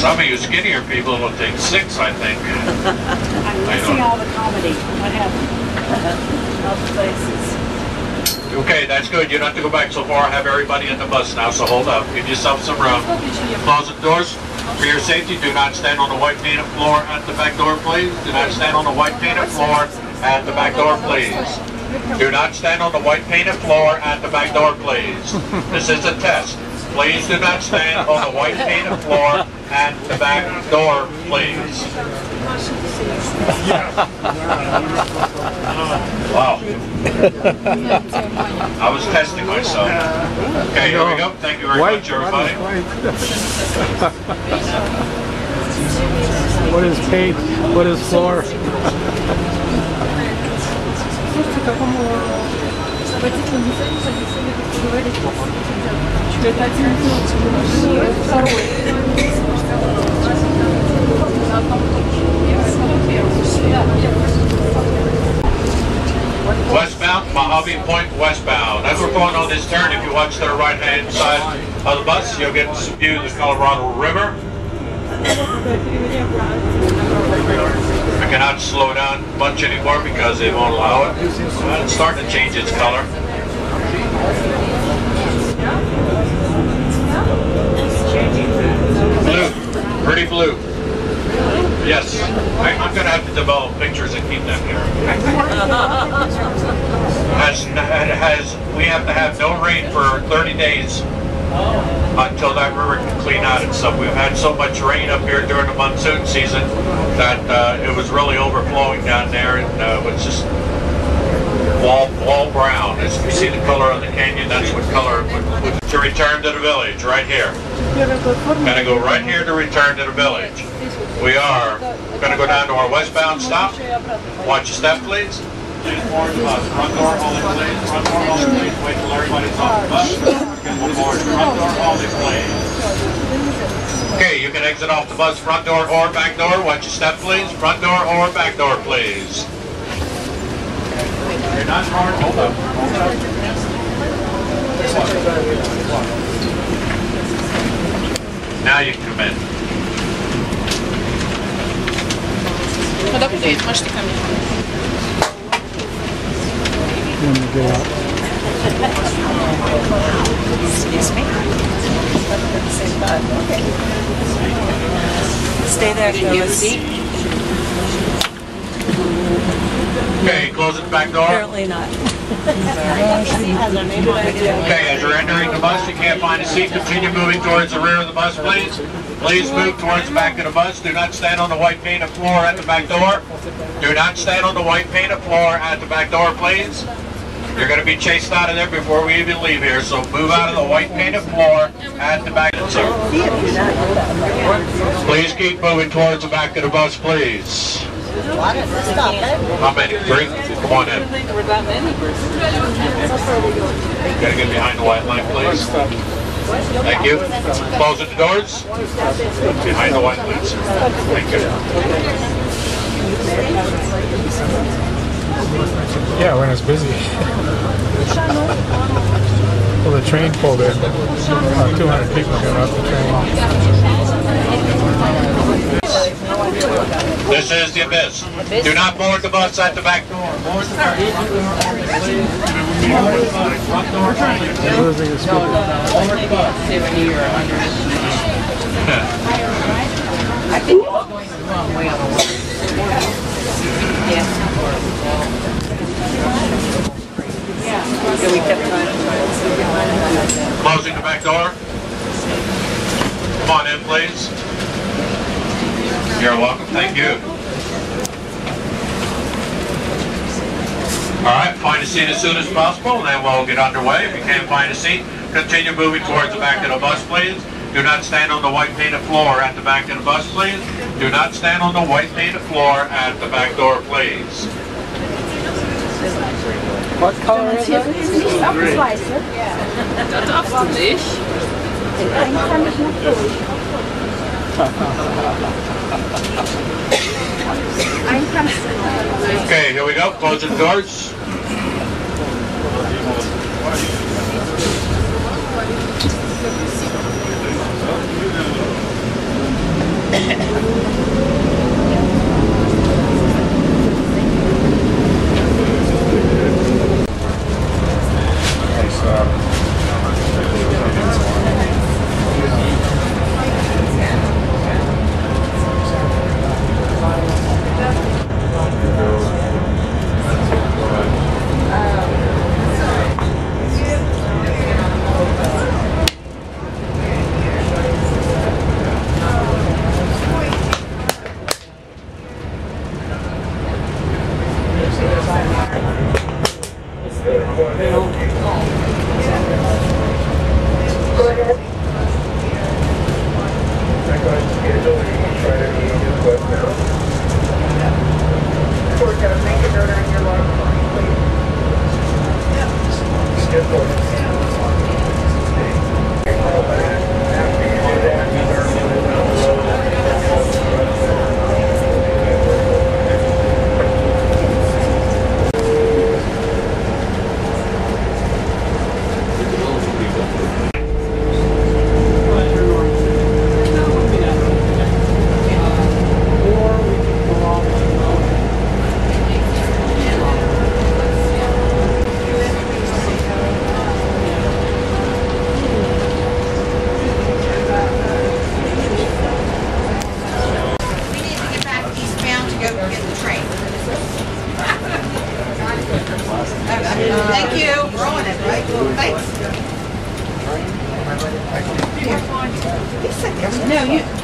Some of you skinnier people will take six, I think. I know. see all the comedy, what happened? All the places. Okay, that's good. You don't have to go back so far. I have everybody in the bus now, so hold up. Give yourself some room. Close the doors. For your safety, do not stand on the white painted floor at the back door, please. Do not stand on the white painted floor at the back door, please. Do not stand on the white painted floor at the back door, please. This is a test. Please do not stand on the white painted floor at the back door, please. Wow. I was testing myself. Okay, here we go. Thank you very White, much, everybody. What is paint? What is floor? Westbound, Mojave Point westbound. As we're going on this turn, if you watch the right-hand side of the bus, you'll get to view the Colorado River. I cannot slow down much anymore because they won't allow it. It's starting to change its color. Blue, pretty blue. Yes, I, I'm gonna have to develop pictures and keep them here. Has, has, we have to have no rain for 30 days until that river can clean out itself. We've had so much rain up here during the monsoon season that uh, it was really overflowing down there and uh, it was just wall, wall brown. As you see the color of the canyon, that's what color it would, to return to the village, right here. Gonna go right here to return to the village. We are gonna go down to our westbound stop. Watch your step, please. Please please. Wait till everybody's off the bus. We'll board front door only, please. Okay, you can exit off the bus front door or back door. Watch your step, please. Front door or back door, please. You're not hard. Hold up. Hold up. Now you can come in. Ну да, куди? Можете камінь. When you get out. Excuse me? Stay there, Phyllis. Okay, close the back door. Apparently not. Okay, as you're entering the bus, you can't find a seat, continue moving towards the rear of the bus, please. Please move towards the back of the bus. Do not stand on the white painted floor at the back door. Do not stand on the white painted floor at the back door, please. You're going to be chased out of there before we even leave here, so move out of the white painted floor at the back. Sir. Please keep moving towards the back of the bus, please. How many? Three? Come on in. Gotta get behind the white line, please. Thank you. Closing the doors. Behind the white lines. Thank you. Yeah, when it's busy. well, the train pulled in. About 200 people got off the train. This is the abyss. Do not board the bus at the back door. Board the back door. Board the bus. Front door only, please. Losing his speaker. The bus. Closing the back door. Come on in, please. You're welcome. Thank you. All right, find a seat as soon as possible, and then we'll get underway. If you can't find a seat, continue moving towards the back of the bus, please. Do not stand on the white painted floor at the back of the bus, please. Do not stand on the white painted floor at the back door, please. What color is it? Das darfst du nicht. Okay, here we go. Closing the doors. って。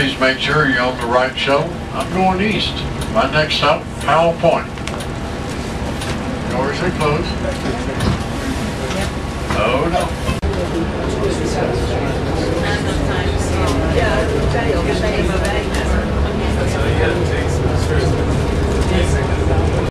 please make sure you're on the right show. I'm going east. My next stop, Powell Point. Doors are closed. Oh no. Yeah,